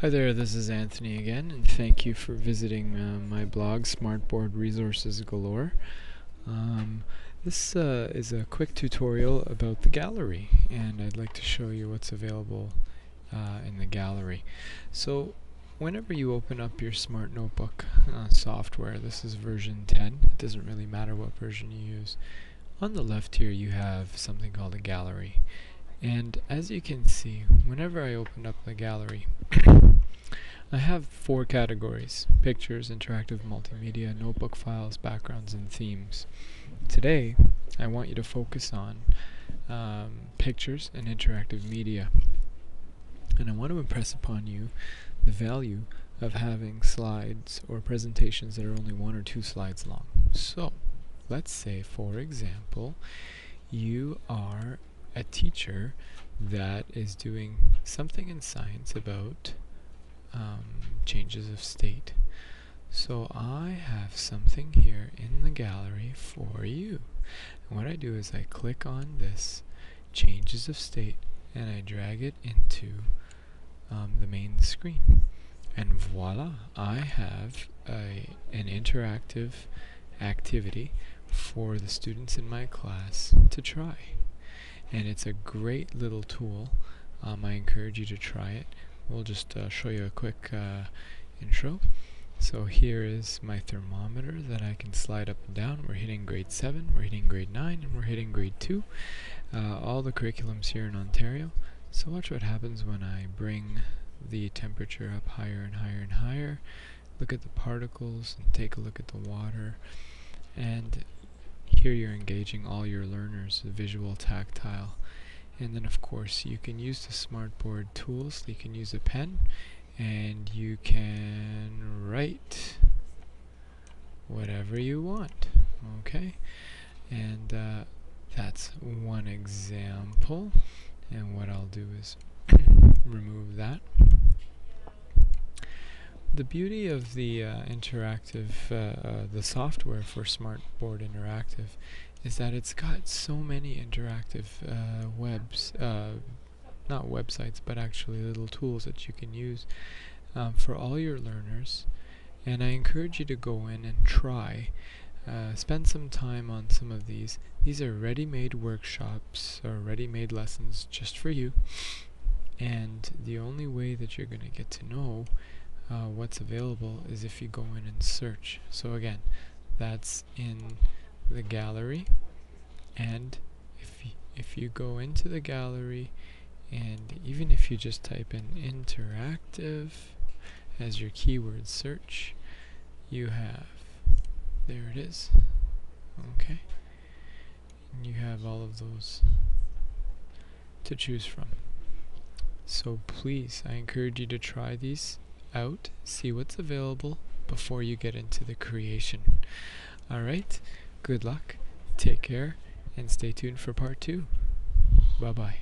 Hi there, this is Anthony again, and thank you for visiting uh, my blog, Smartboard Resources Galore. Um, this uh, is a quick tutorial about the gallery, and I'd like to show you what's available uh, in the gallery. So, whenever you open up your Smart Notebook uh, software, this is version 10, it doesn't really matter what version you use. On the left here you have something called a gallery. And as you can see, whenever I open up the gallery, I have four categories, pictures, interactive multimedia, notebook files, backgrounds, and themes. Today, I want you to focus on um, pictures and interactive media. And I want to impress upon you the value of having slides or presentations that are only one or two slides long. So, let's say, for example, you are a teacher that is doing something in science about um, changes of state. So I have something here in the gallery for you. And what I do is I click on this changes of state and I drag it into um, the main screen. And voila, I have a, an interactive activity for the students in my class to try and it's a great little tool. Um, I encourage you to try it. We'll just uh, show you a quick uh, intro. So here is my thermometer that I can slide up and down. We're hitting grade 7, we're hitting grade 9, and we're hitting grade 2. Uh, all the curriculums here in Ontario. So watch what happens when I bring the temperature up higher and higher and higher. Look at the particles and take a look at the water. And here you're engaging all your learners, visual, tactile. And then of course you can use the smartboard tools. You can use a pen and you can write whatever you want. Okay? And uh, that's one example. And what I'll do is remove that the beauty of the uh, interactive, uh, uh, the software for Smartboard Interactive is that it's got so many interactive uh, webs, uh, not websites, but actually little tools that you can use um, for all your learners. And I encourage you to go in and try. Uh, spend some time on some of these. These are ready-made workshops or ready-made lessons just for you. And the only way that you're going to get to know uh, what's available is if you go in and search. So again, that's in the gallery. And if if you go into the gallery and even if you just type in interactive as your keyword search you have there it is. Okay. And you have all of those to choose from. So please I encourage you to try these out, see what's available before you get into the creation. Alright, good luck, take care, and stay tuned for part two. Bye bye.